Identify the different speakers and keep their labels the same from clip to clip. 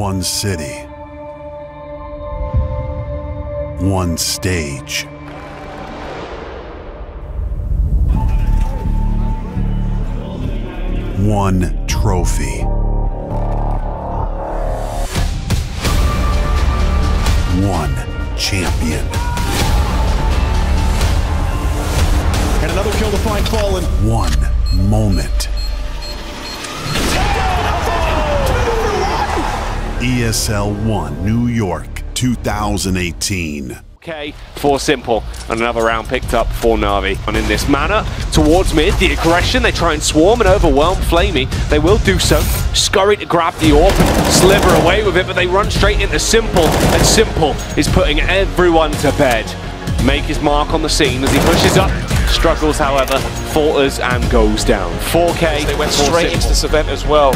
Speaker 1: One city. One stage. One trophy. One champion.
Speaker 2: And another kill to find Fallen.
Speaker 1: One moment. ESL 1 New York 2018.
Speaker 3: Okay, for Simple, and another round picked up for Na'Vi. And in this manner, towards mid, the aggression, they try and swarm and overwhelm flamie. They will do so, scurry to grab the orb, sliver away with it, but they run straight into Simple, and Simple is putting everyone to bed. Make his mark on the scene as he pushes up, struggles however, falters and goes down. 4K.
Speaker 4: They went straight
Speaker 3: Simple.
Speaker 4: into this event as well.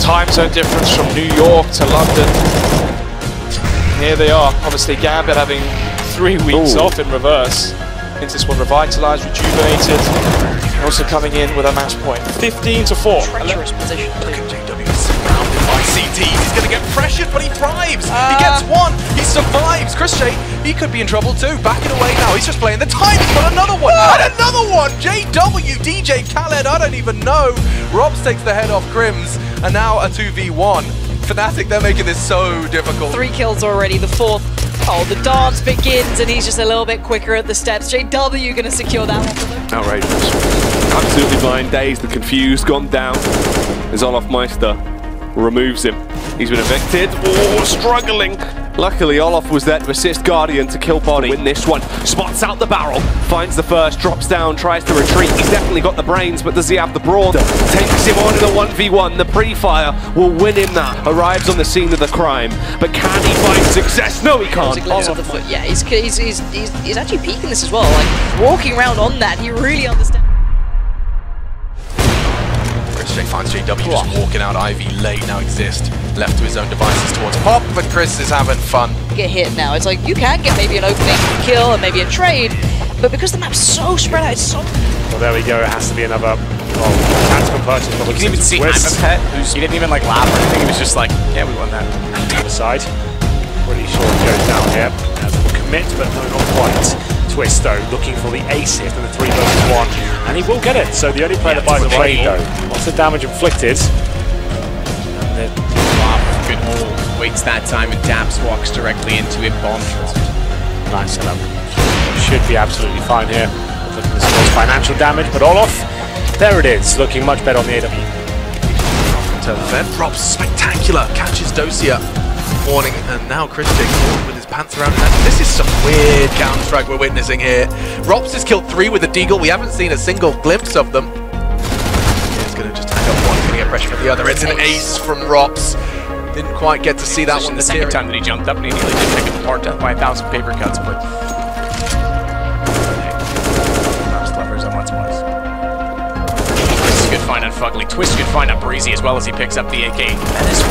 Speaker 4: Time zone difference from New York to London. Here they are. Obviously, Gambit having three weeks
Speaker 3: Ooh.
Speaker 4: off in reverse. Into this one revitalized, rejuvenated. Also coming in with a match point. 15 to 4.
Speaker 5: treacherous position.
Speaker 6: Look at JW surrounded by CTs. He's going to get pressured, but he thrives. he
Speaker 5: Uh.
Speaker 6: gets one. He survives. chrisJ, he could be in trouble too. Backing away now. He's just playing the time. He's got another one. And another one. JW, DJ Khaled, I don't even know. ropz takes the head off KRIMZ. And now a 2v1. Fnatic, they're making this so difficult.
Speaker 5: Three kills already, the fourth. Oh, the dance begins and he's just a little bit quicker at the steps. JW gonna secure that one.
Speaker 3: Outrageous. Absolutely blind, dazed, the confused, gone down. As olofmeister removes him. He's been evicted. Oh, struggling. Luckily, olof was there to assist Guardian to kill Body. Win this one. Spots out the barrel. Finds the first, drops down, tries to retreat. He's definitely got the brains, but does he have the brawn? Takes him on in a 1v1. The pre-fire will win him that. Arrives on the scene of the crime. But can he find success? No, he can't.
Speaker 5: glimpse of the foot. Yeah, he's, he's, he's, he's, he's actually peeking this as well. Like, walking around on that, he really understands.
Speaker 6: chrisJ finds JW just walking out. Ivy late now exist. Left to his own devices towards Pop, but Chris is having fun.
Speaker 5: Get hit now. It's like, you can get maybe an opening kill and maybe a trade, but because the map's so spread out, it's so...
Speaker 7: Well, there we go. It has to be another oh, tactical purchase.
Speaker 8: You can even see Pet, who's he didn't even like laugh or anything. He was just like, yeah, we won that.
Speaker 7: Other side. Pretty sure it goes down here. As will commit, but no, not quite. Twist though, looking for the ace hit in the three versus one, and he will get it. So the only player that buys the trade though. Lots of damage inflicted. And then
Speaker 8: Wow, good hold. Waits that time and Dabs walks directly into it. Bomb trust.
Speaker 7: nice setup. Should be absolutely fine here. Looking to cause financial damage, but olof, there it is, looking much better on the AW.
Speaker 6: to Vent drops spectacular, catches Dosia. Warning, and now Chris J caught with his pants around his neck. This is some weird Counter Strike we're witnessing here. ropz has killed three with a Deagle. We haven't seen a single glimpse of them. He's going to just tag up one, going to get pressure from the other. It's an ace from ropz. Didn't quite get to see that one
Speaker 8: the second time that he jumped up and he nearly did pick up the part death by a thousand paper cuts, but find on Fugly. Twist good find on Breezy as well as he picks up the AK. And this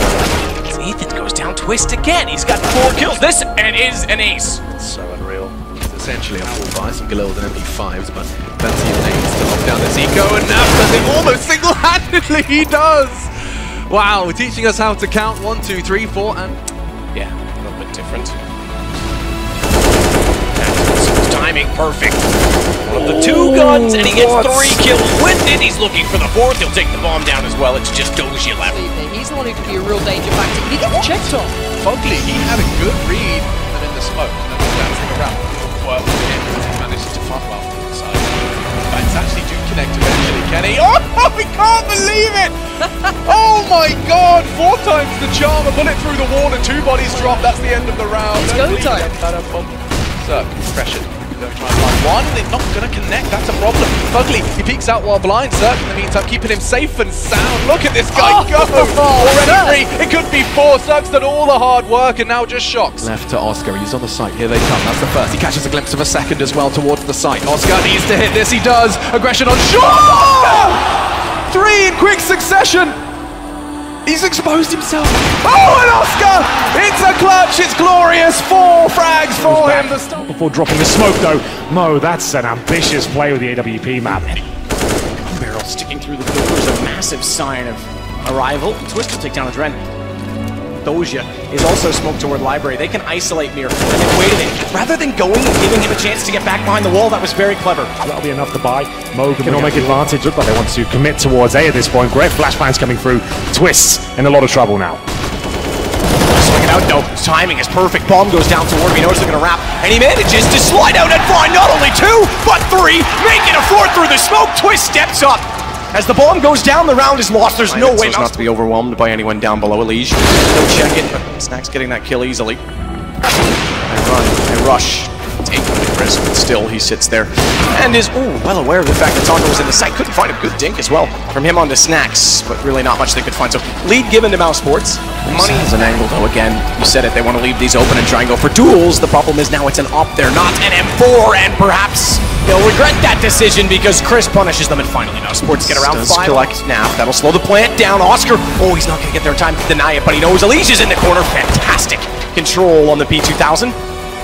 Speaker 8: one, Ethan goes down. Twist again. He's got four kills. This and is an ace.
Speaker 7: So unreal.
Speaker 6: It's essentially a full buy, some Galil and MP5s, but that's and aims to lock down this eco, and now something almost single-handedly he does! Wow, teaching us how to count one, two, three, four, and
Speaker 8: Yeah, a little bit different. Timing perfect. One of the two guns, and he gets three kills with it. He's looking for the fourth. He'll take the bomb down as well. It's just Doji left.
Speaker 5: He's the one who could be a real danger factor. He gets checked on.
Speaker 6: Fugly, he had a good read, and in the smoke, and then dancing around. Well, he managed to fuck well from the side. Banks actually do connect eventually, Kenny. Oh, we can't believe it! oh my god, four times the charm, a bullet through the wall and two bodies drop, that's the end of the round.
Speaker 5: It's go time.
Speaker 6: it. Ba-da-bum. Zerk, pressured. Gonna try and find one, they're not gonna connect, that's a problem. Fugly, he peeks out while blind, Zerk in the meantime keeping him safe and sound. Look at this guy oh! go! Already three, it could be four, Zerk's done all the hard work and now just shocks. Left to oskar, he's on the site, here they come, that's the first. He catches a glimpse of a second as well towards the site. oskar needs to hit this, he does! Aggression on shot! Three in quick succession! He's exposed himself. Oh, and oskar! It's a clutch, it's glorious. Four frags for him.
Speaker 7: Before dropping the smoke though, Mo, that's an ambitious play with the AWP map.
Speaker 8: Barrel sticking through the door is a massive sign of arrival. Twist will take down the Dren. Doja is also smoked toward Library. They can isolate Mir and then wait it. Rather than going and giving him a chance to get back behind the wall, that was very clever.
Speaker 7: That'll be enough to buy. Mo can make advantage. Look like they want to commit towards A at this point. Great flashbangs coming through. Twists in a lot of trouble now.
Speaker 8: Swing it out though. His timing is perfect. Bomb goes down toward him. He knows they're going to wrap. And he manages to slide out and find not only two, but three. Making a fourth through the smoke. Twist steps up. As the bomb goes down, the round is lost. There's no way not to be overwhelmed by anyone down below. Elige, check it, but snax's getting that kill easily. And run and rush. Risk, but still he sits there and is ooh, well aware of the fact that Tonga was in the site. Couldn't find a good dink as well from him onto snax, but really not much they could find. So lead given to mousesports. Money is an angle though. Again, you said it. They want to leave these open and try and go for duels. The problem is now it's an op They're not an M4, and perhaps they'll regret that decision because Chris punishes them and finally mousesports get around five. Collect snap. That'll slow the plant down. oskar. Oh, he's not going to get there in time to deny it, but he knows is in the corner. Fantastic control on the P2000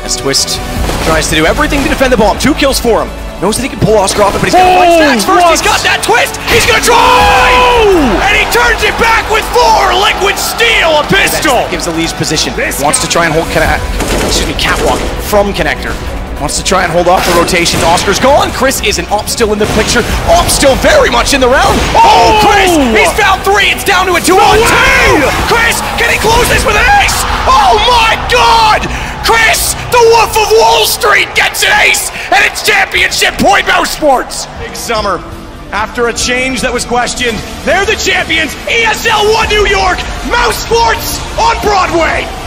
Speaker 8: as Twist tries to do everything to defend the bomb. Two kills for him. Knows that he can pull oskar off it, but he's got to fight
Speaker 7: Oh,
Speaker 8: Stacks first.
Speaker 7: what?
Speaker 8: He's got that twist. He's going to try! Oh! And he turns it back with four. Liquid steel, a pistol. Gives the Elise position. Wants to try and hold, conne- excuse me, catwalk from connector. Wants to try and hold off the rotation. oskar's gone. Chris is an op still in the picture. Op still very much in the round. Oh, oh! Chris! He's oh! found three. It's down to a two on two. Chris, can he close this with an ace? Oh my God! Chris, the Wolf of Wall Street gets an ace, and it's championship point Sports. Big summer. After a change that was questioned, they're the champions. ESL 1 New York, mousesports on Broadway.